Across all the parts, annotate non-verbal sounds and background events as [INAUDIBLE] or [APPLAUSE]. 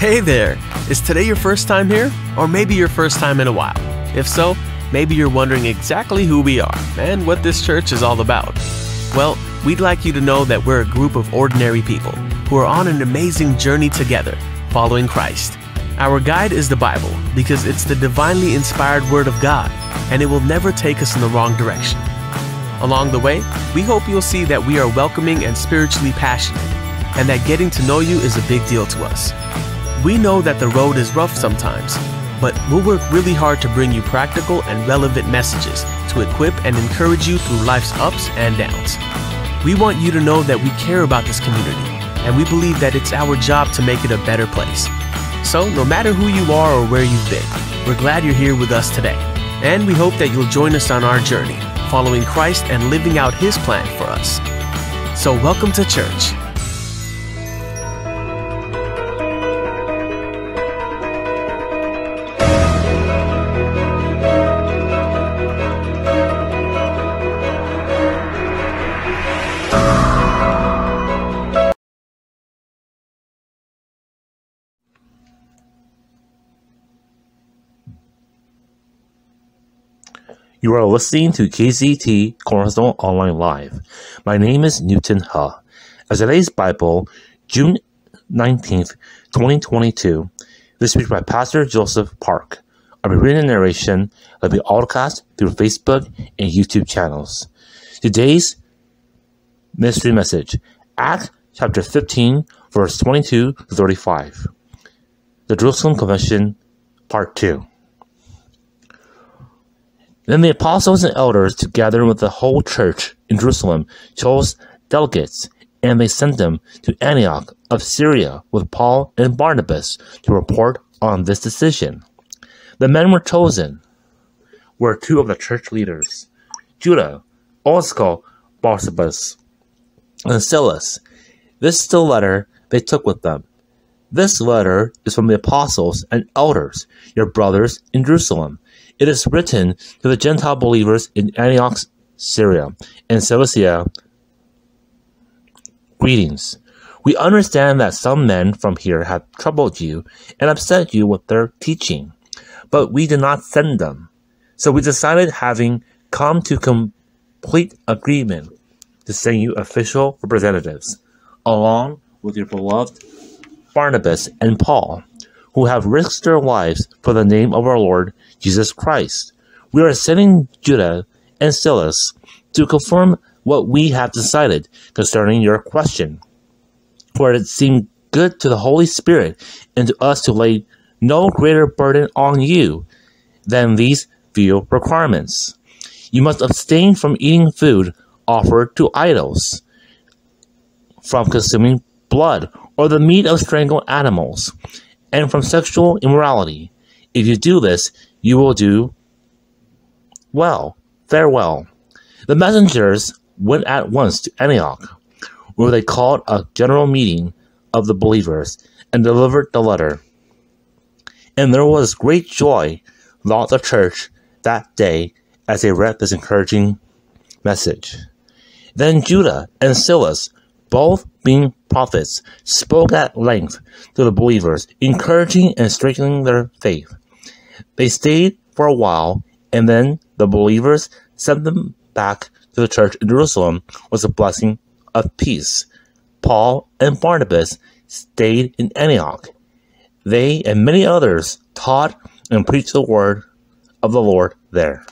Hey there! Is today your first time here? Or maybe your first time in a while? If so, maybe you're wondering exactly who we are and what this church is all about. Well, we'd like you to know that we're a group of ordinary people who are on an amazing journey together, following Christ. Our guide is the Bible because it's the divinely inspired Word of God and it will never take us in the wrong direction. Along the way, we hope you'll see that we are welcoming and spiritually passionate, and that getting to know you is a big deal to us. We know that the road is rough sometimes, but we'll work really hard to bring you practical and relevant messages to equip and encourage you through life's ups and downs. We want you to know that we care about this community, and we believe that it's our job to make it a better place. So, no matter who you are or where you've been, we're glad you're here with us today, and we hope that you'll join us on our journey, following Christ and living out His plan for us. So, welcome to church. You are listening to KZT Cornerstone Online Live. My name is Newton Huh. As today's Bible, June 19th, 2022, this week by Pastor Joseph Park. I'll be reading a narration that will be through Facebook and YouTube channels. Today's mystery message, Acts chapter 15, verse 22 to 35. The Jerusalem Convention, part 2. Then the apostles and elders, together with the whole church in Jerusalem, chose delegates, and they sent them to Antioch of Syria with Paul and Barnabas to report on this decision. The men were chosen were two of the church leaders, Judah, also called Barsabbas, and Silas. This is the letter they took with them. This letter is from the apostles and elders, your brothers in Jerusalem it is written to the Gentile believers in Antioch, Syria, and Cilicia. Greetings. We understand that some men from here have troubled you and upset you with their teaching, but we did not send them. So we decided, having come to complete agreement, to send you official representatives, along with your beloved Barnabas and Paul who have risked their lives for the name of our Lord Jesus Christ. We are sending Judah and Silas to confirm what we have decided concerning your question. For it seemed good to the Holy Spirit and to us to lay no greater burden on you than these few requirements. You must abstain from eating food offered to idols, from consuming blood or the meat of strangled animals, and from sexual immorality. If you do this, you will do well. Farewell. The messengers went at once to Antioch, where they called a general meeting of the believers and delivered the letter. And there was great joy throughout the church that day as they read this encouraging message. Then Judah and Silas both being prophets, spoke at length to the believers, encouraging and strengthening their faith. They stayed for a while, and then the believers sent them back to the church in Jerusalem with a blessing of peace. Paul and Barnabas stayed in Antioch. They and many others taught and preached the word of the Lord there.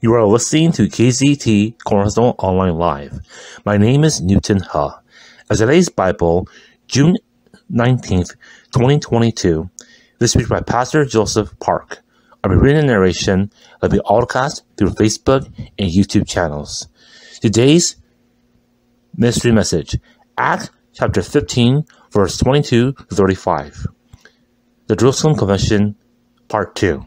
You are listening to KZT Cornerstone Online Live. My name is Newton He. As today's Bible, June 19th, 2022, this week by Pastor Joseph Park. I'll be reading a narration that will be autocast through Facebook and YouTube channels. Today's mystery message, Acts chapter 15, verse 22 to 35. The Jerusalem Convention, part 2.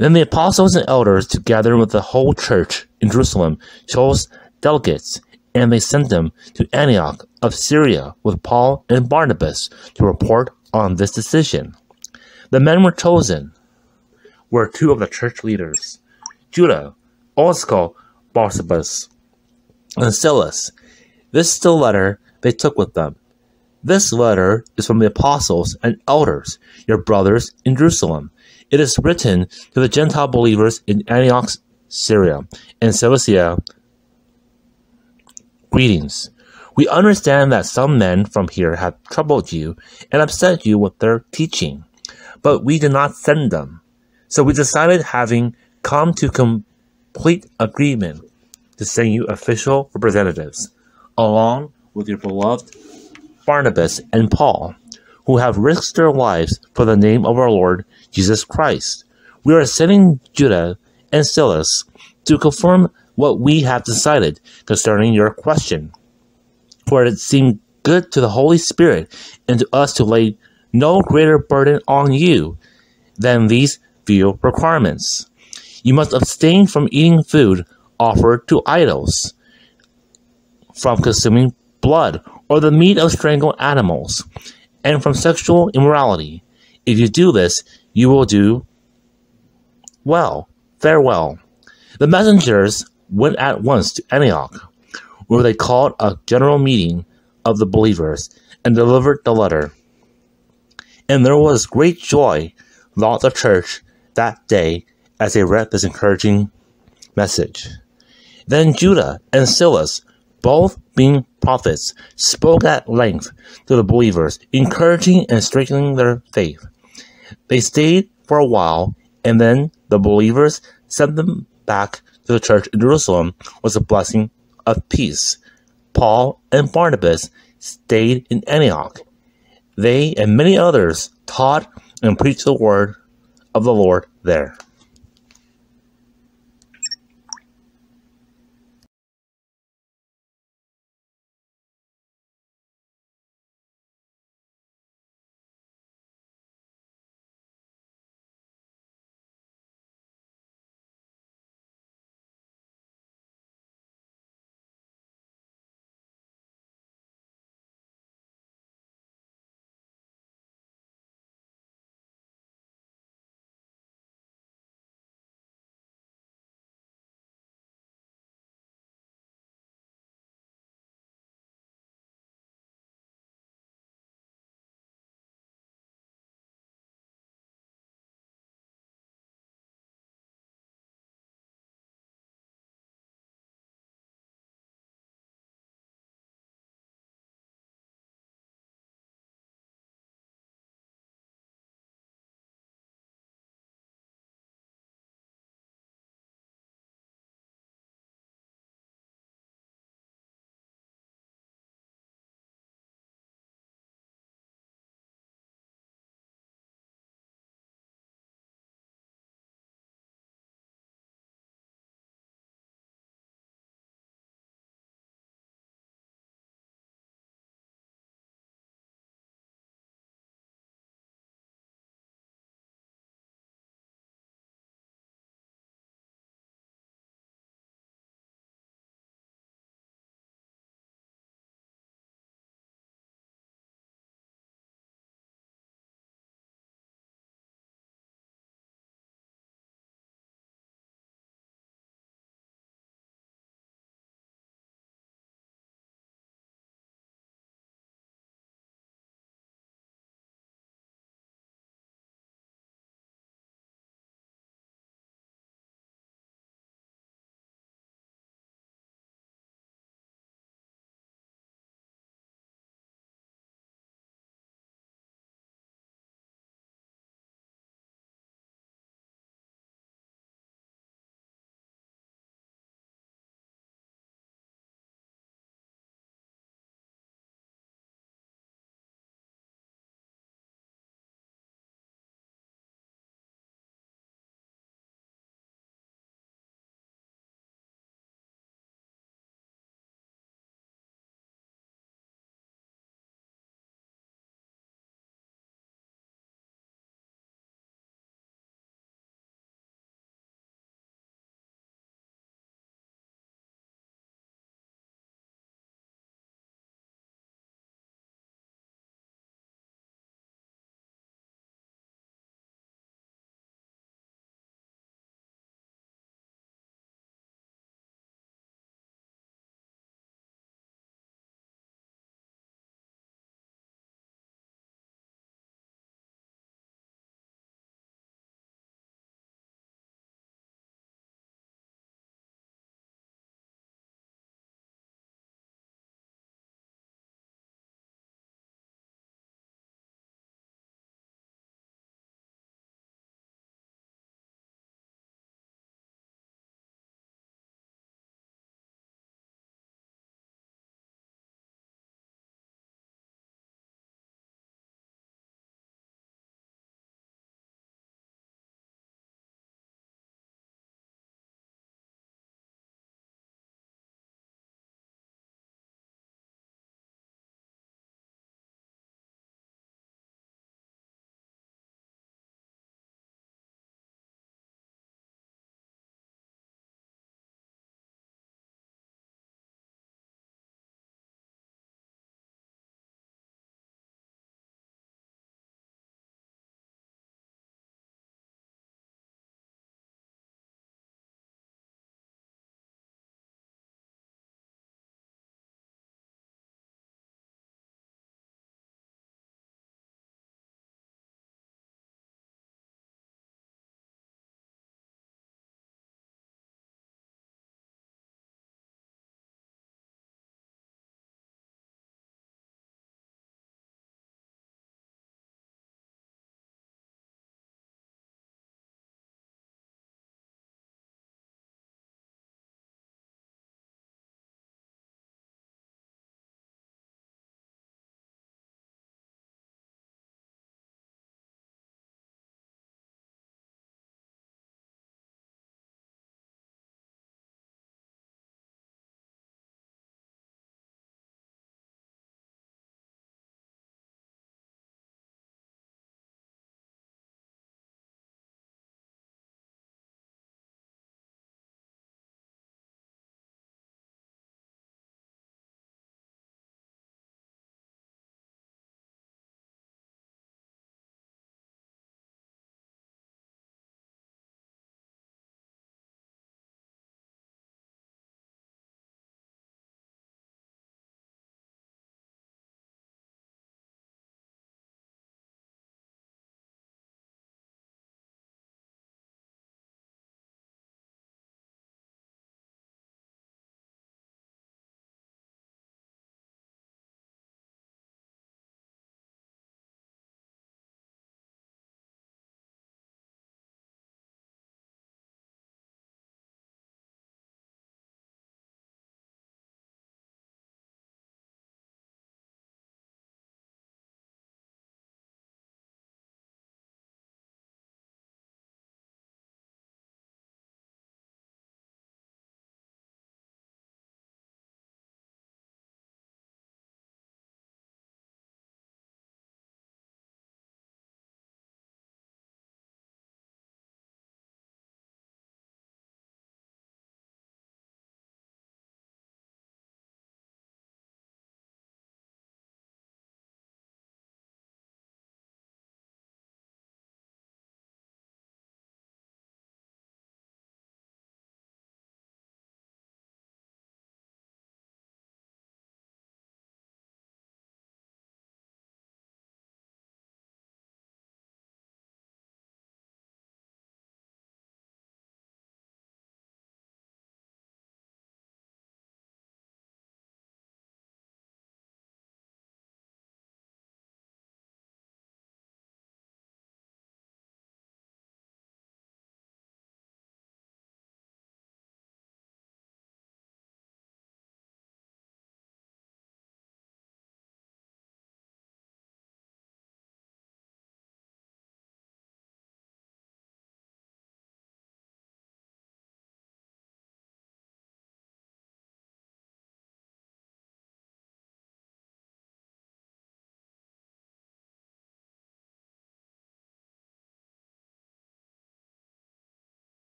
Then the apostles and elders, together with the whole church in Jerusalem, chose delegates, and they sent them to Antioch of Syria with Paul and Barnabas to report on this decision. The men were chosen were two of the church leaders, Judah, also called Barsabbas, and Silas. This is the letter they took with them. This letter is from the apostles and elders, your brothers in Jerusalem. It is written to the Gentile believers in Antioch, Syria, and Cilicia. Greetings. We understand that some men from here have troubled you and upset you with their teaching, but we did not send them. So we decided, having come to complete agreement, to send you official representatives, along with your beloved Barnabas and Paul, who have risked their lives for the name of our Lord Jesus Christ. We are sending Judah and Silas to confirm what we have decided concerning your question. For it seemed good to the Holy Spirit and to us to lay no greater burden on you than these few requirements. You must abstain from eating food offered to idols, from consuming blood or the meat of strangled animals, and from sexual immorality. If you do this, you will do well. Farewell. The messengers went at once to Antioch, where they called a general meeting of the believers and delivered the letter. And there was great joy throughout the church that day as they read this encouraging message. Then Judah and Silas, both being prophets, spoke at length to the believers, encouraging and strengthening their faith. They stayed for a while, and then the believers sent them back to the church in Jerusalem with a blessing of peace. Paul and Barnabas stayed in Antioch. They and many others taught and preached the word of the Lord there.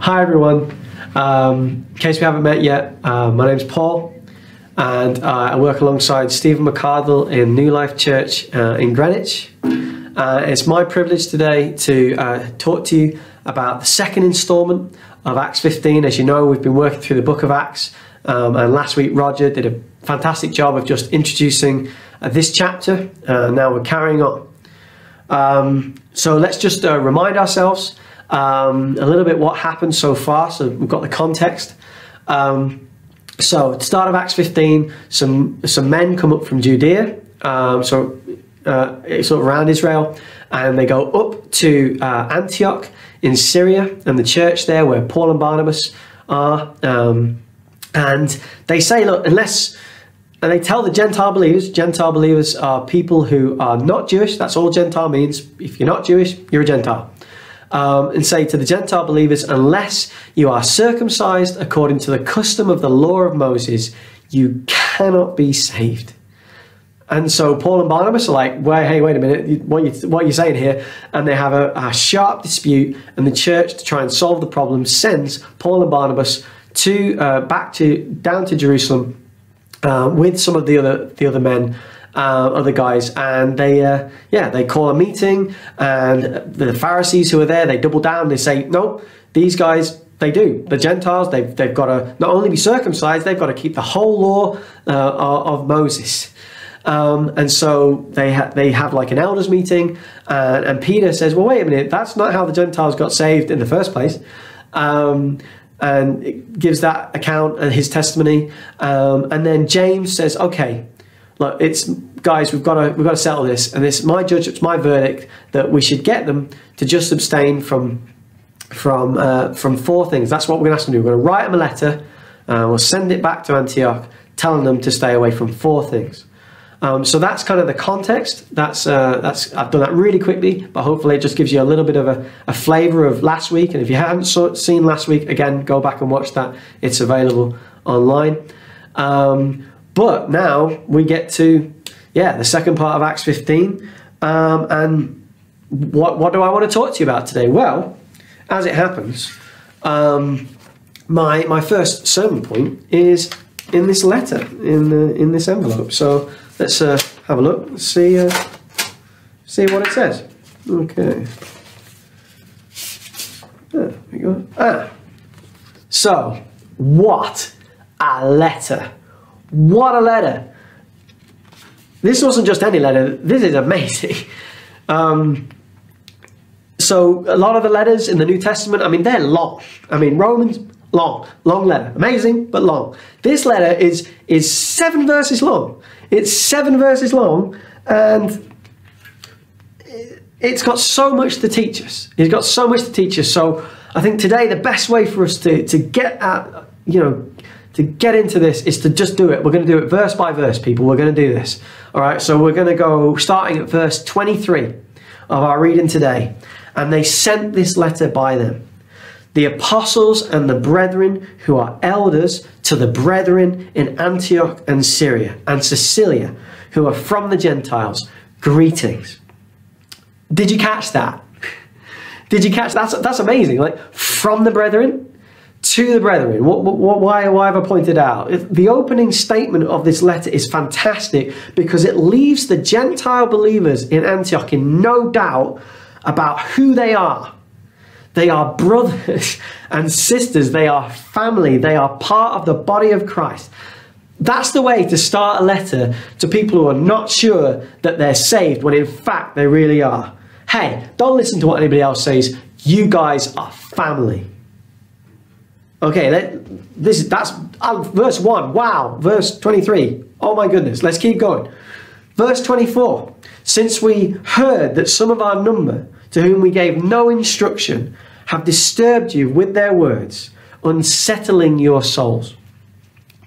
Hi, everyone. Um, in case we haven't met yet, uh, my name's Paul, and uh, I work alongside Stephen McCardle in New Life Church uh, in Greenwich. Uh, it's my privilege today to uh, talk to you about the second instalment of Acts 15. As you know, we've been working through the book of Acts, um, and last week Roger did a fantastic job of just introducing uh, this chapter. now we're carrying on. Um, so let's just remind ourselves um, a little bit what happened so far. So we've got the context. Um, so at the start of Acts 15, some some men come up from Judea, um, so uh, sort of around Israel, and they go up to uh, Antioch in Syria and the church there where Paul and Barnabas are, um, and they say, look, unless and they tell the Gentile believers, Gentile believers are people who are not Jewish. That's all Gentile means. If you're not Jewish, you're a Gentile um, and say to the Gentile believers, unless you are circumcised according to the custom of the law of Moses, you cannot be saved. And so Paul and Barnabas are like, wait, hey, wait a minute, what are you, what are you saying here? And they have a, a sharp dispute, and the church, to try and solve the problem, sends Paul and Barnabas to uh, back to down to Jerusalem uh, with some of the other the other men uh, other guys, and they, uh, yeah, they call a meeting, and the Pharisees who are there, they double down. They say, no, these guys, they do. The Gentiles, they've, they've got to not only be circumcised, they've got to keep the whole law uh, of Moses. Um, and so they ha- they have like an elders meeting, and, and Peter says, "Well, wait a minute, that's not how the Gentiles got saved in the first place." Um, and gives that account and his testimony. Um, and then James says, "Okay, look, it's guys, we've got to we've got to settle this, and it's my judge, it's my verdict that we should get them to just abstain from from uh, from four things. That's what we're going to ask them to do. We're going to write them a letter, uh, we'll send it back to Antioch, telling them to stay away from four things. Um, so that's kind of the context. That's uh, that's I've done that really quickly, but hopefully it just gives you a little bit of a, a flavour of last week. And if you haven't saw, seen last week, again, go back and watch that. It's available online. Um, but now we get to, yeah, the second part of Acts 15. Um, and what, what do I want to talk to you about today? Well, as it happens, um, my, my first sermon point is in this letter, in, the, in this envelope. So let's uh, have a look, see, uh, see what it says. Okay. There we go. Ah. So, what a letter. What a letter! This wasn't just any letter, this is amazing. [LAUGHS] Um, so, a lot of the letters in the New Testament, I mean, they're long. I mean, Romans, long, long letter. Amazing, but long. This letter is, is seven verses long. It's seven verses long, and it's got so much to teach us. It's got so much to teach us. So, I think today the best way for us to, to get at, you know, to get into this is to just do it. We're going to do it verse by verse, people. We're going to do this. All right, so we're going to go starting at verse 23 of our reading today. And they sent this letter by them. The apostles and the brethren who are elders to the brethren in Antioch and Syria and Cilicia who are from the Gentiles, greetings. Did you catch that? [LAUGHS] Did you catch that's that's amazing. Like from the brethren, to the brethren. What, what, why, why have I pointed out? The opening statement of this letter is fantastic because it leaves the Gentile believers in Antioch in no doubt about who they are. They are brothers [LAUGHS] and sisters, they are family, they are part of the body of Christ. That's the way to start a letter to people who are not sure that they're saved when in fact they really are. Hey, don't listen to what anybody else says. You guys are family. Okay, let, this that's uh, verse 1. Wow. Verse 23. Oh my goodness. Let's keep going. Verse 24. Since we heard that some of our number, to whom we gave no instruction, have disturbed you with their words, unsettling your souls.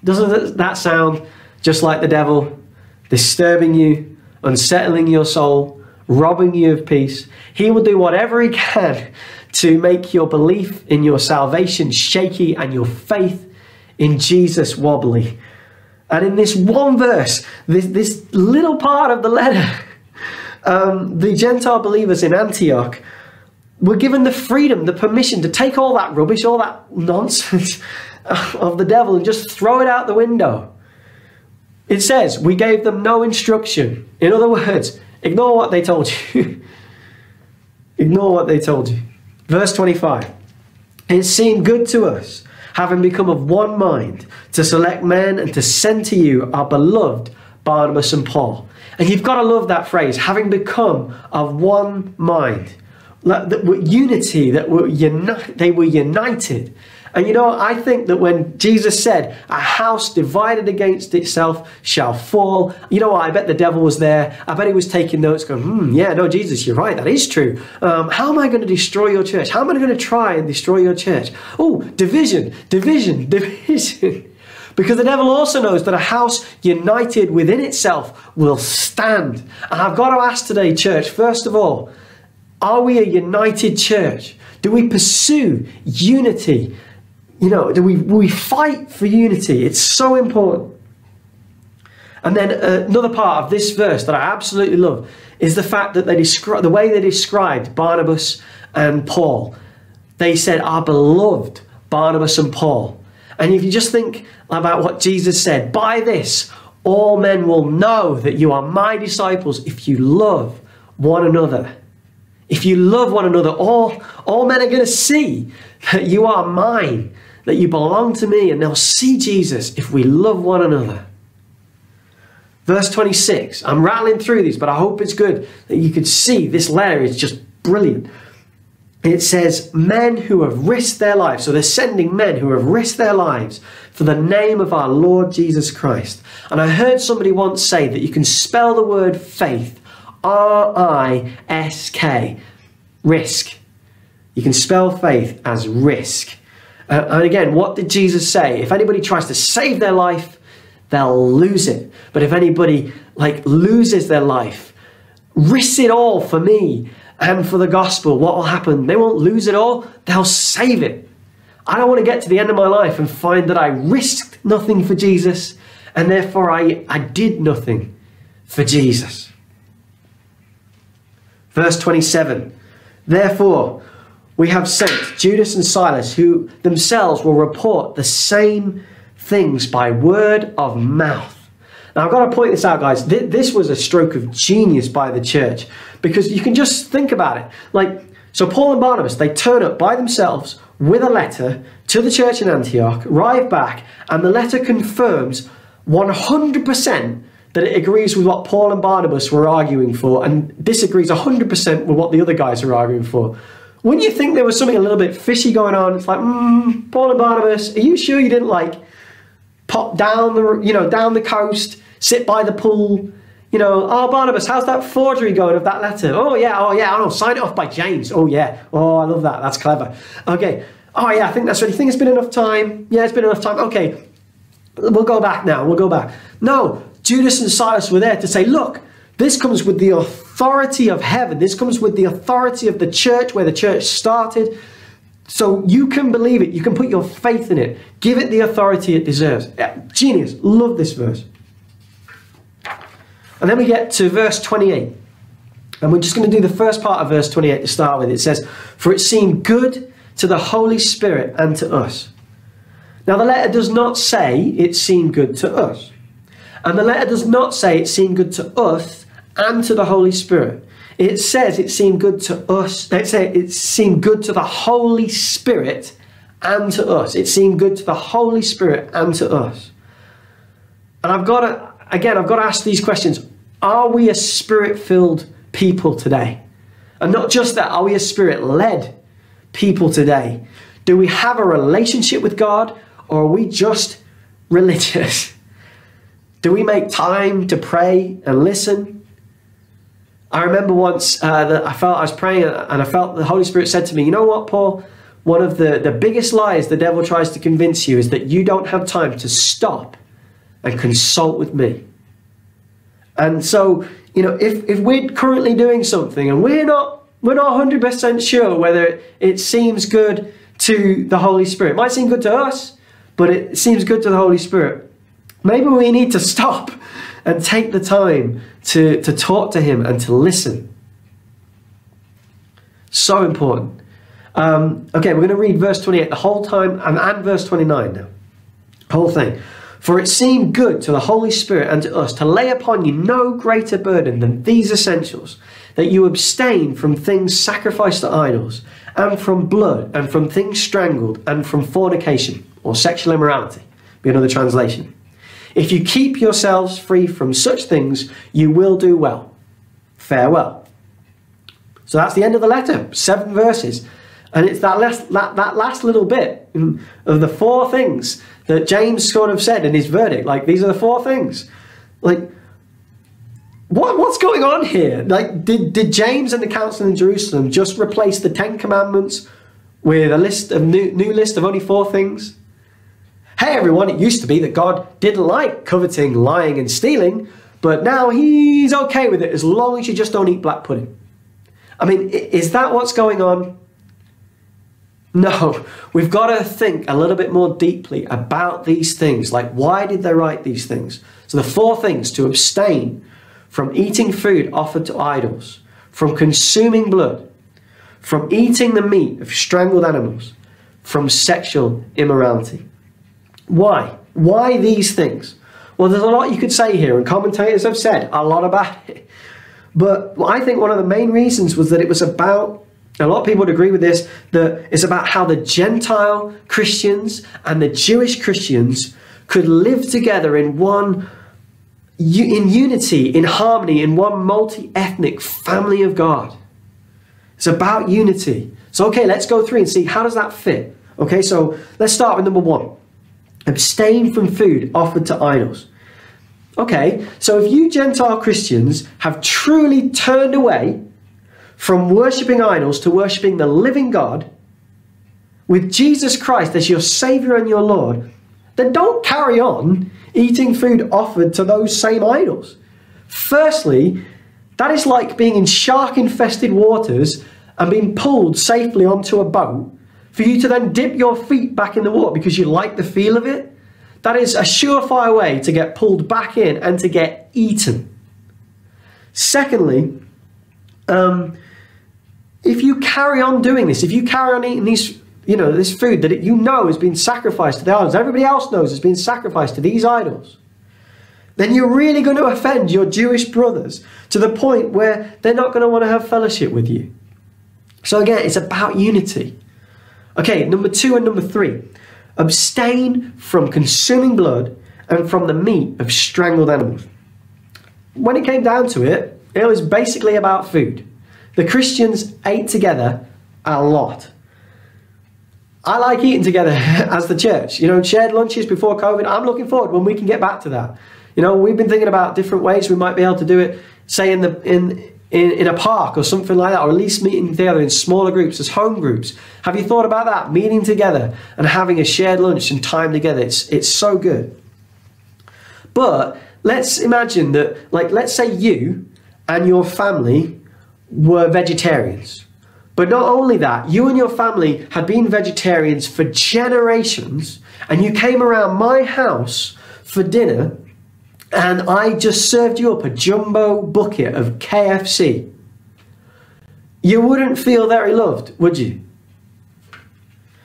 Doesn't that sound just like the devil? Disturbing you, unsettling your soul, robbing you of peace. He will do whatever he can to make your belief in your salvation shaky and your faith in Jesus wobbly. And in this one verse, this, this little part of the letter, um, the Gentile believers in Antioch, we're given the freedom, the permission to take all that rubbish, all that nonsense [LAUGHS] of the devil and just throw it out the window. It says, we gave them no instruction. In other words, ignore what they told you. [LAUGHS] ignore what they told you. Verse 25. It seemed good to us, having become of one mind, to select men and to send to you our beloved Barnabas and Paul. And you've got to love that phrase, having become of one mind. That unity, that were uni- they were united. And you know, I think that when Jesus said, a house divided against itself shall fall, you know what? I bet the devil was there. I bet he was taking notes, going, hmm, yeah, no, Jesus, you're right. That is true. Um, how am I going to destroy your church? How am I going to try and destroy your church? Oh, division, division, [LAUGHS] division. Because the devil also knows that a house united within itself will stand. And I've got to ask today, church, first of all, are we a united church? Do we pursue unity? You know, we, we fight for unity? It's so important. And then uh, another part of this verse that I absolutely love is the fact that they describe the way they described Barnabas and Paul. They said, "Our beloved Barnabas and Paul." And if you just think about what Jesus said, by this all men will know that you are my disciples if you love one another. If you love one another, all, all men are going to see that you are mine that you belong to me, and they'll see Jesus if we love one another. Verse 26, I'm rattling through these, but I hope it's good that you could see this letter is just brilliant. It says, Men who have risked their lives. So they're sending men who have risked their lives for the name of our Lord Jesus Christ. And I heard somebody once say that you can spell the word faith R I S K, risk. You can spell faith as risk. Uh, and again, what did Jesus say? If anybody tries to save their life, they'll lose it. But if anybody like loses their life, risks it all for me and for the gospel, what will happen? They won't lose it all, they'll save it. I don't want to get to the end of my life and find that I risked nothing for Jesus and therefore I, I did nothing for Jesus. Verse 27 Therefore, we have sent Judas and Silas, who themselves will report the same things by word of mouth. Now, I've got to point this out, guys. This was a stroke of genius by the church because you can just think about it. Like, so Paul and Barnabas, they turn up by themselves with a letter to the church in Antioch, arrive back, and the letter confirms 100% that it agrees with what Paul and Barnabas were arguing for and disagrees 100% with what the other guys are arguing for. Wouldn't you think there was something a little bit fishy going on? It's like, mm, Paul and Barnabas, are you sure you didn't like pop down the, you know, down the coast, sit by the pool? You know, oh Barnabas, how's that forgery going of that letter? Oh yeah, oh yeah, oh no, sign it off by James. Oh yeah, oh I love that. That's clever. Okay. Oh yeah, I think that's right. You think it's been enough time? Yeah, it's been enough time. Okay, we'll go back now. We'll go back. No, Judas and Silas were there to say, look, this comes with the authority of heaven. This comes with the authority of the church where the church started. So you can believe it. You can put your faith in it. Give it the authority it deserves. Genius. Love this verse. And then we get to verse 28. And we're just going to do the first part of verse 28 to start with. It says, For it seemed good to the Holy Spirit and to us. Now, the letter does not say it seemed good to us. And the letter does not say it seemed good to us and to the Holy Spirit. It says it seemed good to us. It says it seemed good to the Holy Spirit and to us. It seemed good to the Holy Spirit and to us. And I've got to, again, I've got to ask these questions. Are we a spirit filled people today? And not just that, are we a spirit led people today? Do we have a relationship with God or are we just [LAUGHS] religious? Do we make time to pray and listen? I remember once uh, that I felt I was praying and I felt the Holy Spirit said to me, You know what, Paul? One of the, the biggest lies the devil tries to convince you is that you don't have time to stop and consult with me. And so, you know, if, if we're currently doing something and we're not we're not 100% sure whether it seems good to the Holy Spirit. It might seem good to us, but it seems good to the Holy Spirit. Maybe we need to stop and take the time to, to talk to Him and to listen. So important. Um, okay, we're going to read verse 28 the whole time and, and verse 29 now. Whole thing. For it seemed good to the Holy Spirit and to us to lay upon you no greater burden than these essentials that you abstain from things sacrificed to idols, and from blood, and from things strangled, and from fornication or sexual immorality. Be another translation. If you keep yourselves free from such things, you will do well. Farewell. So that's the end of the letter, seven verses. And it's that last, that, that last little bit of the four things that James sort of said in his verdict. Like, these are the four things. Like, what, what's going on here? Like, did, did James and the council in Jerusalem just replace the Ten Commandments with a list of new, new list of only four things? Hey everyone, it used to be that God didn't like coveting, lying, and stealing, but now he's okay with it as long as you just don't eat black pudding. I mean, is that what's going on? No, [LAUGHS] we've got to think a little bit more deeply about these things. Like, why did they write these things? So, the four things to abstain from eating food offered to idols, from consuming blood, from eating the meat of strangled animals, from sexual immorality. Why? Why these things? Well, there's a lot you could say here, and commentators have said a lot about it. But I think one of the main reasons was that it was about a lot of people would agree with this that it's about how the Gentile Christians and the Jewish Christians could live together in one in unity, in harmony, in one multi-ethnic family of God. It's about unity. So okay, let's go through and see how does that fit. Okay, so let's start with number one. Abstain from food offered to idols. Okay, so if you Gentile Christians have truly turned away from worshipping idols to worshipping the living God, with Jesus Christ as your Savior and your Lord, then don't carry on eating food offered to those same idols. Firstly, that is like being in shark infested waters and being pulled safely onto a boat for you to then dip your feet back in the water because you like the feel of it. That is a surefire way to get pulled back in and to get eaten. Secondly, um, if you carry on doing this, if you carry on eating these, you know, this food that it, you know has been sacrificed to the idols, everybody else knows has been sacrificed to these idols, then you're really going to offend your Jewish brothers to the point where they're not going to want to have fellowship with you. So again, it's about unity. Okay, number two and number three abstain from consuming blood and from the meat of strangled animals. When it came down to it, it was basically about food. The Christians ate together a lot. I like eating together [LAUGHS] as the church. You know, shared lunches before COVID. I'm looking forward when we can get back to that. You know, we've been thinking about different ways we might be able to do it, say in the in in, in a park or something like that, or at least meeting together in smaller groups as home groups. Have you thought about that? Meeting together and having a shared lunch and time together. It's it's so good. But let's imagine that, like, let's say you and your family were vegetarians. But not only that, you and your family had been vegetarians for generations, and you came around my house for dinner, and I just served you up a jumbo bucket of KFC. You wouldn't feel very loved, would you?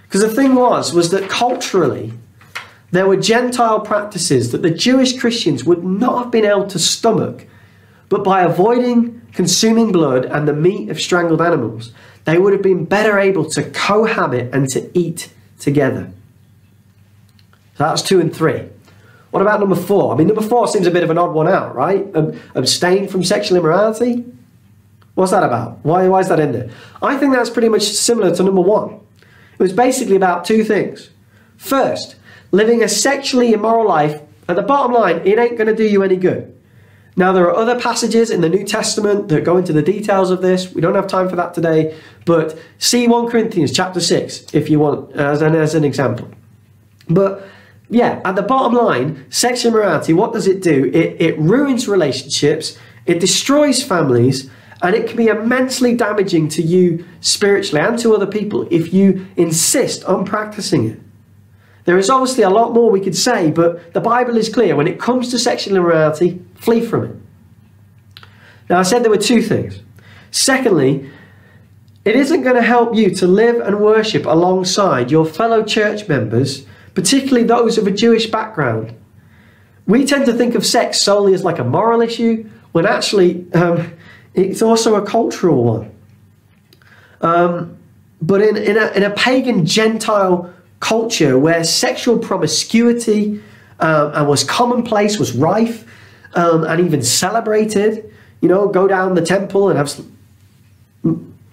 Because the thing was, was that culturally, there were Gentile practices that the Jewish Christians would not have been able to stomach. But by avoiding consuming blood and the meat of strangled animals, they would have been better able to cohabit and to eat together. So that's two and three. What about number four? I mean, number four seems a bit of an odd one out, right? abstain from sexual immorality? What's that about? Why, why is that in there? I think that's pretty much similar to number one. It was basically about two things. First, living a sexually immoral life, at the bottom line, it ain't going to do you any good. Now, there are other passages in the New Testament that go into the details of this. We don't have time for that today, but see 1 Corinthians chapter 6 if you want, as an, as an example. But yeah, at the bottom line, sexual immorality, what does it do? It, it ruins relationships, it destroys families, and it can be immensely damaging to you spiritually and to other people if you insist on practicing it. There is obviously a lot more we could say, but the Bible is clear. When it comes to sexual immorality, flee from it. Now, I said there were two things. Secondly, it isn't going to help you to live and worship alongside your fellow church members, particularly those of a Jewish background. We tend to think of sex solely as like a moral issue, when actually um, it's also a cultural one. Um, but in, in, a, in a pagan Gentile culture where sexual promiscuity um, and was commonplace, was rife, um, and even celebrated, you know, go down the temple and have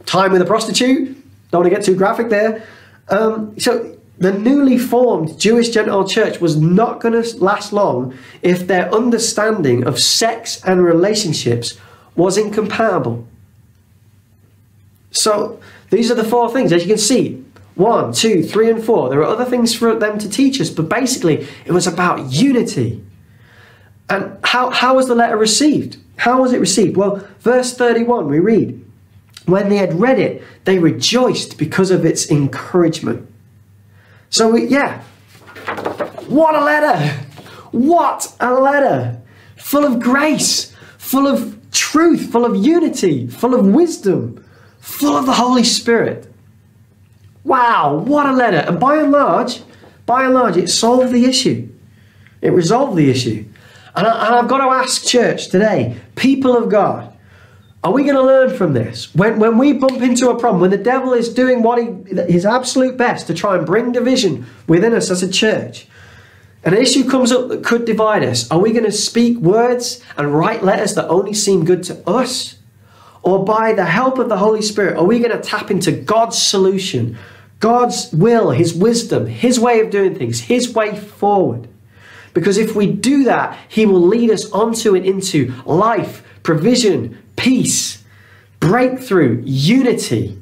time with a prostitute. Don't want to get too graphic there. Um, so the newly formed Jewish Gentile church was not going to last long if their understanding of sex and relationships was incompatible. So these are the four things, as you can see. One, two, three, and four. There are other things for them to teach us, but basically it was about unity. And how, how was the letter received? How was it received? Well, verse 31, we read, When they had read it, they rejoiced because of its encouragement. So, we, yeah, what a letter! What a letter! Full of grace, full of truth, full of unity, full of wisdom, full of the Holy Spirit. Wow, what a letter! And by and large, by and large, it solved the issue. It resolved the issue. And, I, have got to ask, church, today, people of God, are we going to learn from this? When, when we bump into a problem, when the devil is doing what he, his absolute best to try and bring division within us as a church, an issue comes up that could divide us, are we going to speak words and write letters that only seem good to us? Or by the help of the Holy Spirit, are we going to tap into God's solution, God's will, His wisdom, His way of doing things, His way forward? Because if we do that, He will lead us onto and into life, provision, peace, breakthrough, unity.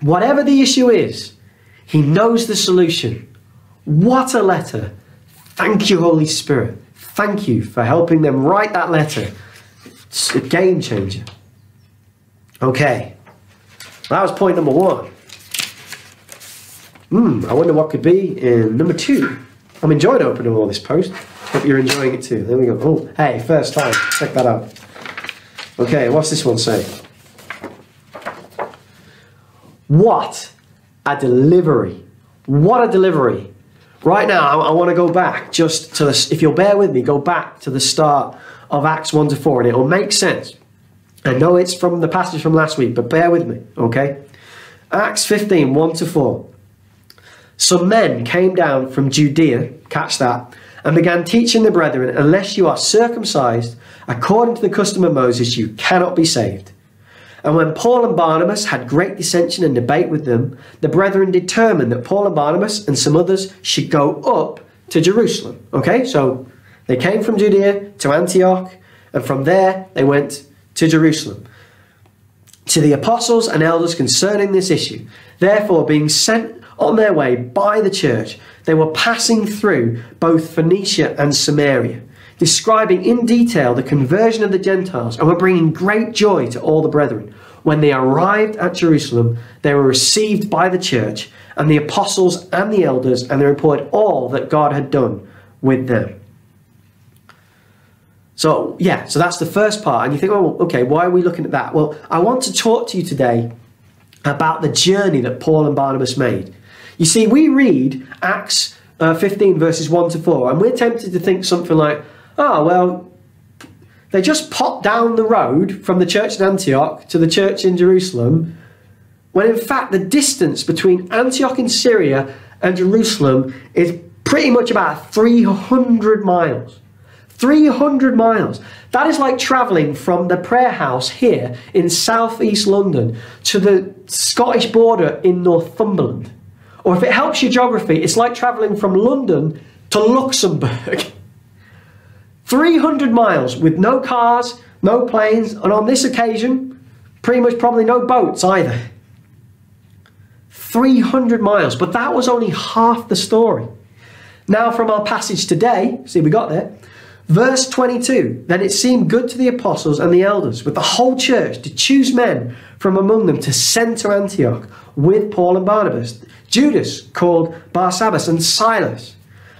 Whatever the issue is, He knows the solution. What a letter! Thank you, Holy Spirit. Thank you for helping them write that letter. It's a game changer. Okay, that was point number one. Hmm, I wonder what could be in number two. I'm enjoying opening all this post. Hope you're enjoying it too. There we go. Oh, hey, first time. Check that out. Okay, what's this one say? What a delivery. What a delivery. Right now, I, I want to go back just to the, if you'll bear with me, go back to the start of Acts 1 to 4, and it will make sense. I know it's from the passage from last week, but bear with me, okay? Acts 15, 1 to 4. Some men came down from Judea, catch that, and began teaching the brethren, unless you are circumcised according to the custom of Moses, you cannot be saved. And when Paul and Barnabas had great dissension and debate with them, the brethren determined that Paul and Barnabas and some others should go up to Jerusalem. Okay, so they came from Judea to Antioch, and from there they went to Jerusalem. To the apostles and elders concerning this issue, therefore being sent on their way by the church, they were passing through both Phoenicia and Samaria, describing in detail the conversion of the Gentiles, and were bringing great joy to all the brethren. When they arrived at Jerusalem, they were received by the church and the apostles and the elders, and they reported all that God had done with them. So, yeah, so that's the first part. And you think, oh, okay, why are we looking at that? Well, I want to talk to you today about the journey that Paul and Barnabas made. You see, we read Acts uh, 15, verses 1 to 4, and we're tempted to think something like, oh, well, they just popped down the road from the church in Antioch to the church in Jerusalem, when in fact the distance between Antioch in Syria and Jerusalem is pretty much about 300 miles. 300 miles. That is like travelling from the prayer house here in southeast London to the Scottish border in Northumberland. Or if it helps your geography, it's like travelling from London to Luxembourg. [LAUGHS] 300 miles with no cars, no planes, and on this occasion, pretty much probably no boats either. 300 miles, but that was only half the story. Now, from our passage today, see, we got there. Verse 22 Then it seemed good to the apostles and the elders with the whole church to choose men from among them to send to Antioch with Paul and Barnabas, Judas called Barsabbas, and Silas,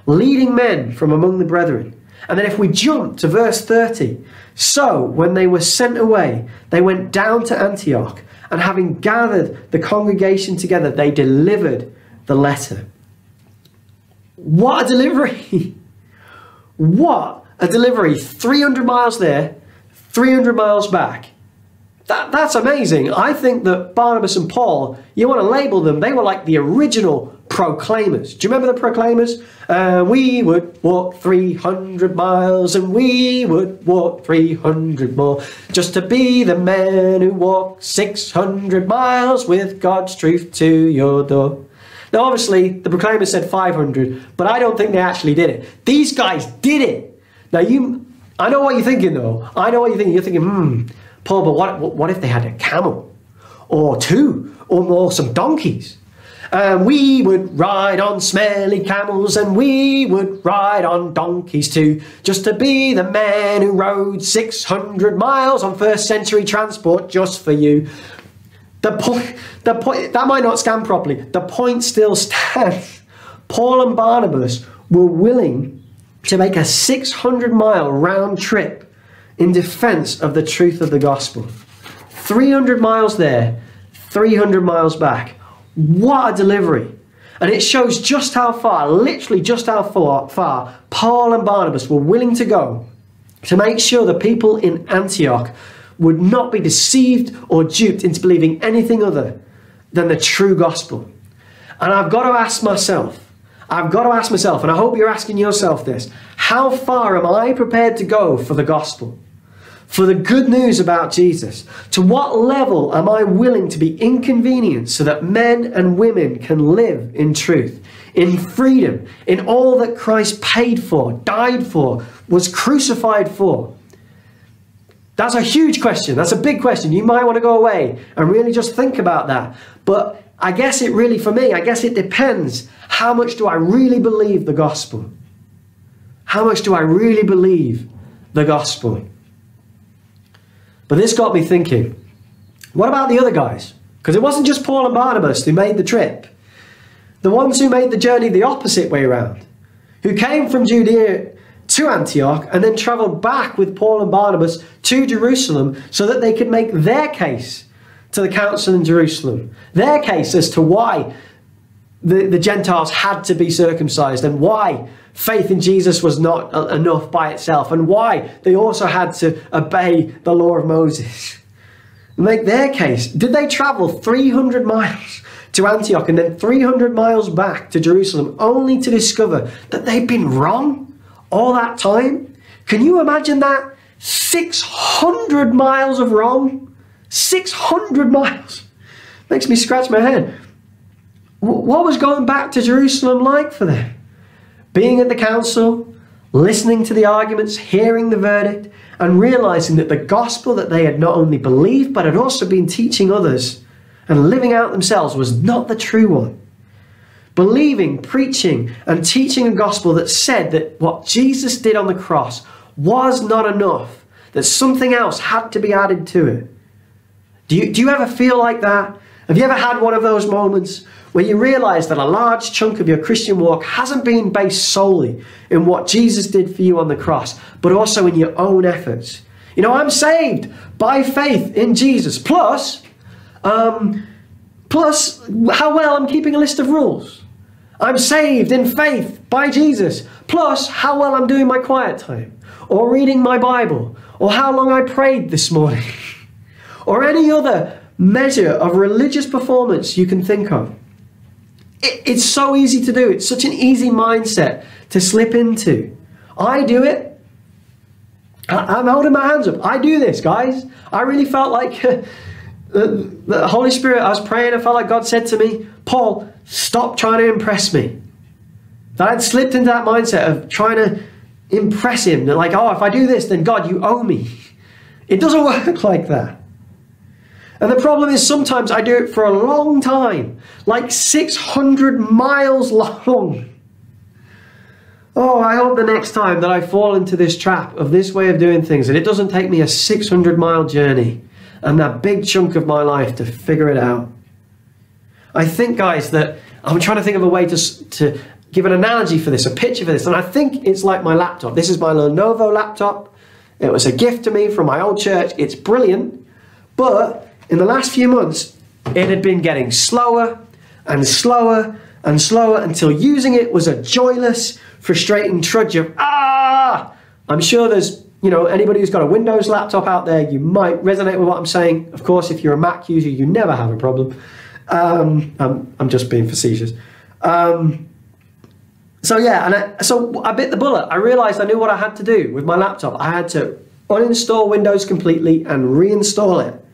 leading men from among the brethren. And then if we jump to verse 30, so when they were sent away, they went down to Antioch, And having gathered the congregation together, they delivered the letter. What a delivery! [LAUGHS] what a delivery! 300 miles there, 300 miles back. That, that's amazing. I think that Barnabas and Paul, you want to label them, they were like the original proclaimers. Do you remember the proclaimers? Uh, we would walk 300 miles and we would walk 300 more just to be the men who walk 600 miles with God's truth to your door. Now, obviously, the proclaimers said 500, but I don't think they actually did it. These guys did it. Now, you, I know what you're thinking, though. I know what you're thinking. You're thinking, hmm, Paul, but what, what if they had a camel or two or more, some donkeys? And we would ride on smelly camels and we would ride on donkeys too, just to be the man who rode 600 miles on first century transport just for you. The point, the point, that might not scan properly. The point still stands. Paul and Barnabas were willing to make a 600 mile round trip in defense of the truth of the gospel. 300 miles there, 300 miles back. What a delivery! And it shows just how far, literally just how far, far Paul and Barnabas were willing to go to make sure the people in Antioch would not be deceived or duped into believing anything other than the true gospel. And I've got to ask myself, I've got to ask myself, and I hope you're asking yourself this how far am I prepared to go for the gospel? For the good news about Jesus? To what level am I willing to be inconvenienced so that men and women can live in truth, in freedom, in all that Christ paid for, died for, was crucified for? That's a huge question. That's a big question. You might want to go away and really just think about that. But I guess it really, for me, I guess it depends. How much do I really believe the gospel? How much do I really believe the gospel? But this got me thinking what about the other guys? Because it wasn't just Paul and Barnabas who made the trip. The ones who made the journey the opposite way around, who came from Judea to Antioch and then travelled back with Paul and Barnabas to Jerusalem so that they could make their case to the council in Jerusalem. Their case as to why the, the Gentiles had to be circumcised and why faith in Jesus was not uh, enough by itself and why they also had to obey the law of Moses. [LAUGHS] Make their case. Did they travel 300 miles to Antioch and then 300 miles back to Jerusalem only to discover that they'd been wrong all that time? Can you imagine that? 600 miles of wrong? 600 miles. Makes me scratch my head. What was going back to Jerusalem like for them? Being at the council, listening to the arguments, hearing the verdict, and realizing that the gospel that they had not only believed but had also been teaching others and living out themselves was not the true one. Believing, preaching, and teaching a gospel that said that what Jesus did on the cross was not enough, that something else had to be added to it. Do you, do you ever feel like that? Have you ever had one of those moments where you realize that a large chunk of your Christian walk hasn't been based solely in what Jesus did for you on the cross, but also in your own efforts? You know, I'm saved by faith in Jesus, plus, um, plus how well I'm keeping a list of rules. I'm saved in faith by Jesus, plus how well I'm doing my quiet time, or reading my Bible, or how long I prayed this morning, [LAUGHS] or any other measure of religious performance you can think of. It, it's so easy to do. It's such an easy mindset to slip into. I do it. I, am holding my hands up. I do this, guys. I really felt like [LAUGHS] the, the Holy Spirit, I was praying, I felt like God said to me, Paul, stop trying to impress me. That I'd slipped into that mindset of trying to impress him. That Like, oh, if I do this, then God, you owe me. It doesn't [LAUGHS] work like that. And the problem is sometimes I do it for a long time, like 600 miles long. Oh, I hope the next time that I fall into this trap of this way of doing things, and it doesn't take me a 600 mile journey and that big chunk of my life to figure it out. I think, guys, that I'm trying to think of a way to, to give an analogy for this, a picture for this, and I think it's like my laptop. This is my Lenovo laptop. It was a gift to me from my old church. It's brilliant, but in the last few months, it had been getting slower and slower and slower until using it was a joyless, frustrating trudge of ah. I'm sure there's you know anybody who's got a Windows laptop out there, you might resonate with what I'm saying. Of course, if you're a Mac user, you never have a problem. Um, I'm, I'm just being facetious. Um, so yeah, and I, so I bit the bullet. I realized I knew what I had to do with my laptop. I had to uninstall Windows completely and reinstall it.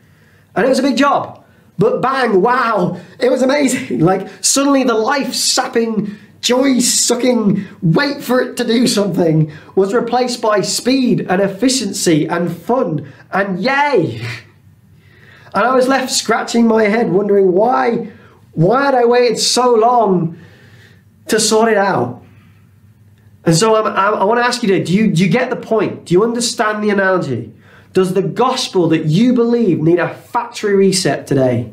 And it was a big job. But bang, wow, it was amazing. [LAUGHS] Like suddenly the life sapping, joy sucking, wait for it to do something was replaced by speed and efficiency and fun and yay. [LAUGHS] And I was left scratching my head wondering why why had I waited so long to sort it out? And so I'm, I'm, i want to ask you today, do you, do you get the point? Do you understand the analogy? Does the gospel that you believe need a factory reset today?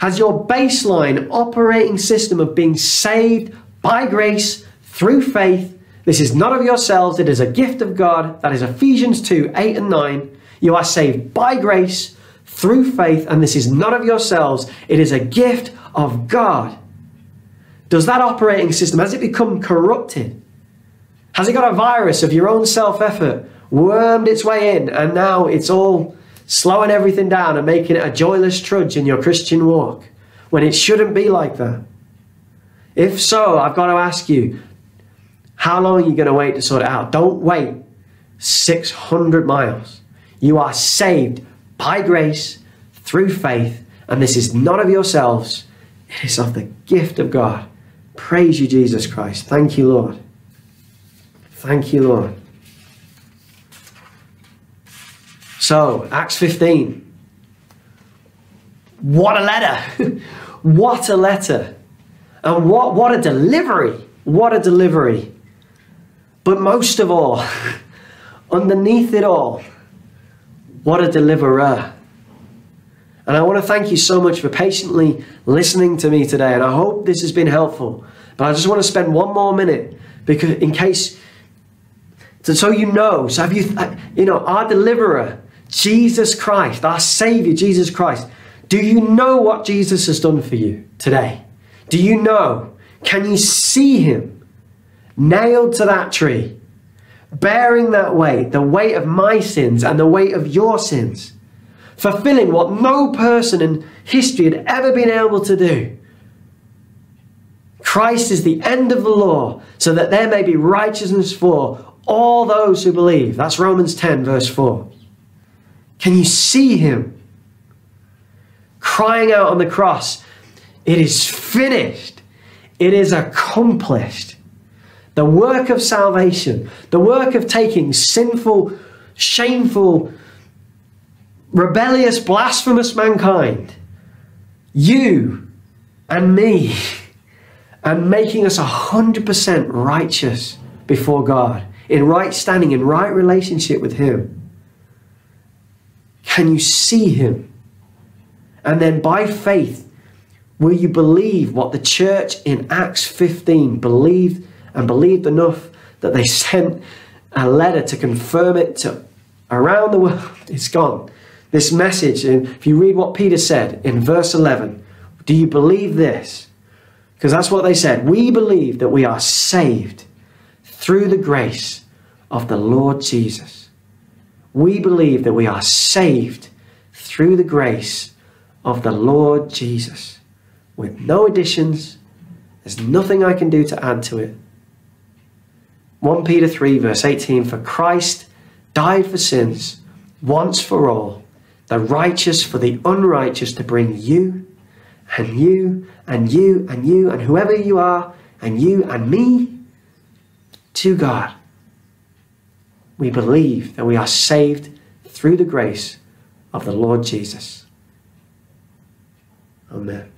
Has your baseline operating system of being saved by grace through faith, this is not of yourselves, it is a gift of God, that is Ephesians 2 8 and 9. You are saved by grace through faith, and this is not of yourselves, it is a gift of God. Does that operating system, has it become corrupted? Has it got a virus of your own self effort wormed its way in and now it's all slowing everything down and making it a joyless trudge in your Christian walk when it shouldn't be like that? If so, I've got to ask you, how long are you going to wait to sort it out? Don't wait 600 miles. You are saved by grace through faith, and this is not of yourselves, it is of the gift of God. Praise you, Jesus Christ. Thank you, Lord. Thank you, Lord. So, Acts 15. What a letter! [LAUGHS] what a letter! And what, what a delivery! What a delivery! But most of all, [LAUGHS] underneath it all, what a deliverer. And I want to thank you so much for patiently listening to me today. And I hope this has been helpful. But I just want to spend one more minute because in case so, so you know, so have you, uh, you know, our deliverer, Jesus Christ, our Savior, Jesus Christ, do you know what Jesus has done for you today? Do you know? Can you see Him nailed to that tree, bearing that weight, the weight of my sins and the weight of your sins, fulfilling what no person in history had ever been able to do? Christ is the end of the law, so that there may be righteousness for all those who believe. That's Romans 10, verse 4. Can you see him crying out on the cross? It is finished, it is accomplished. The work of salvation, the work of taking sinful, shameful, rebellious, blasphemous mankind, you and me, and making us 100% righteous before God in right standing, in right relationship with Him? Can you see Him? And then by faith, will you believe what the church in Acts 15 believed and believed enough that they sent a letter to confirm it to around the world? [LAUGHS] It's gone. This message, and if you read what Peter said in verse 11, do you believe this? Because that's what they said. We believe that we are saved through the grace of the Lord Jesus. We believe that we are saved through the grace of the Lord Jesus with no additions. There's nothing I can do to add to it. 1 Peter 3, verse 18 For Christ died for sins once for all, the righteous for the unrighteous, to bring you and you and you and you and whoever you are and you and me to God. We believe that we are saved through the grace of the Lord Jesus. Amen.